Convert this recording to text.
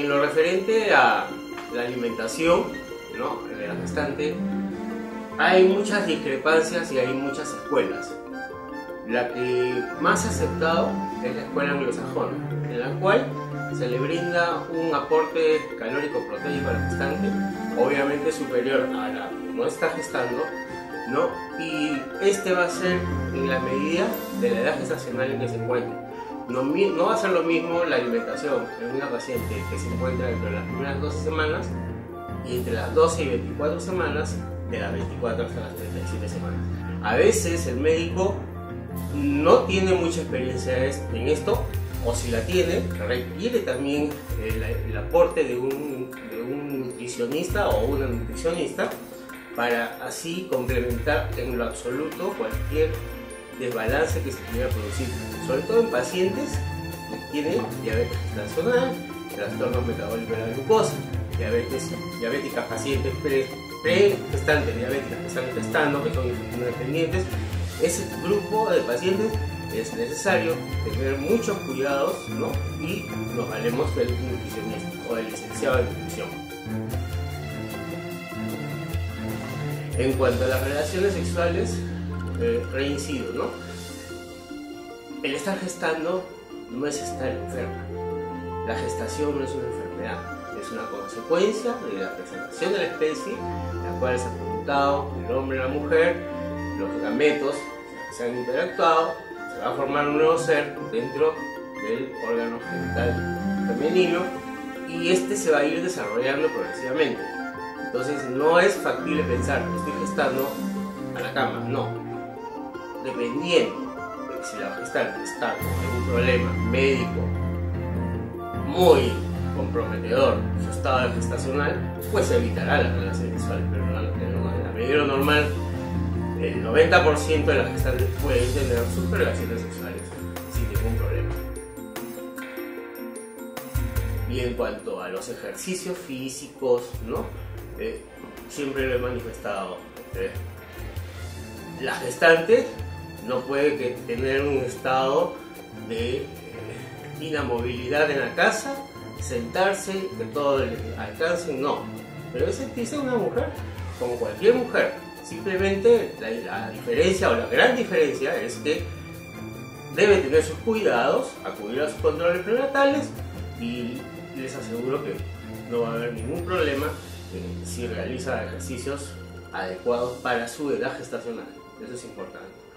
en lo referente a la alimentación ¿no? de la gestante, hay muchas discrepancias y hay muchas escuelas. La que más aceptado es la escuela anglosajona, en la cual se le brinda un aporte calórico proteico a la gestante, obviamente superior a la que no está gestando, ¿no? Y este va a ser en la medida de la edad gestacional en que se encuentre. No, no va a ser lo mismo la alimentación en una paciente que se encuentra entre las primeras 12 semanas y entre las 12 y 24 semanas, de las 24 hasta las 37 semanas. A veces el médico no tiene mucha experiencia en esto, o si la tiene, requiere también el, aporte de un, de un, nutricionista o una nutricionista para así complementar en lo absoluto cualquier desbalance que se pudiera producir, sobre todo en pacientes que tienen diabetes gestacional, trastorno metabólico de la glucosa, diabetes, diabéticas pacientes pre-gestantes, diabéticas que están gestando, que son independientes, ese grupo de pacientes es necesario tener muchos cuidados ¿no? y nos valemos del nutricionista o del licenciado de nutrición. En cuanto a las relaciones sexuales, eh, reincido, ¿no? El estar gestando no es estar enferma. La gestación no es una enfermedad, es una consecuencia de la presentación de la especie, la cual se ha juntado el hombre y la mujer, los gametos se han interactuado va a formar un nuevo ser dentro del órgano genital femenino y este se va a ir desarrollando progresivamente. Entonces no es factible pensar, estoy gestando a la cama, no. Dependiendo de si la gestante está con algún problema médico muy comprometedor su estado gestacional, pues evitará la relación sexual, pero en la medida normal el 90% de las gestantes pueden tener sus relaciones sexuales sin ningún problema. Y en cuanto a los ejercicios físicos, ¿no? Eh, siempre lo he manifestado. Eh, la gestante no puede tener un estado de eh, inamovilidad en la casa, sentarse, que todo le alcance, no. Pero es una mujer, como cualquier mujer Simplemente la, diferencia o la gran diferencia es que debe tener sus cuidados, acudir a sus controles prenatales y les aseguro que no va a haber ningún problema eh, si realiza ejercicios adecuados para su edad gestacional. Eso es importante.